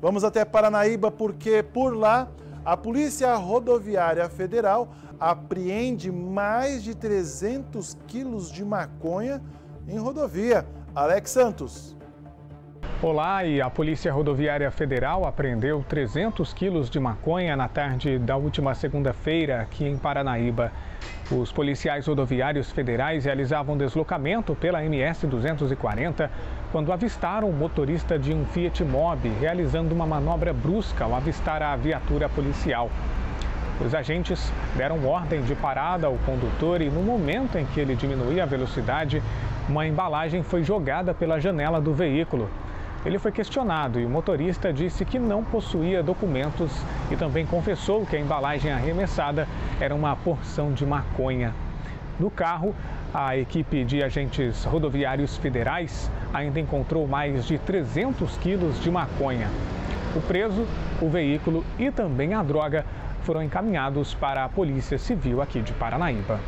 Vamos até Paranaíba porque por lá a Polícia Rodoviária Federal apreende mais de 300 quilos de maconha em rodovia. Alex Santos. Olá, e a Polícia Rodoviária Federal apreendeu 300 quilos de maconha na tarde da última segunda-feira aqui em Paranaíba. Os policiais rodoviários federais realizavam deslocamento pela MS 240 quando avistaram o motorista de um Fiat Mobi realizando uma manobra brusca ao avistar a viatura policial. Os agentes deram ordem de parada ao condutor e no momento em que ele diminuía a velocidade, uma embalagem foi jogada pela janela do veículo. Ele foi questionado e o motorista disse que não possuía documentos e também confessou que a embalagem arremessada era uma porção de maconha. No carro, a equipe de agentes rodoviários federais ainda encontrou mais de 300 quilos de maconha. O preso, o veículo e também a droga foram encaminhados para a Polícia Civil aqui de Paranaíba.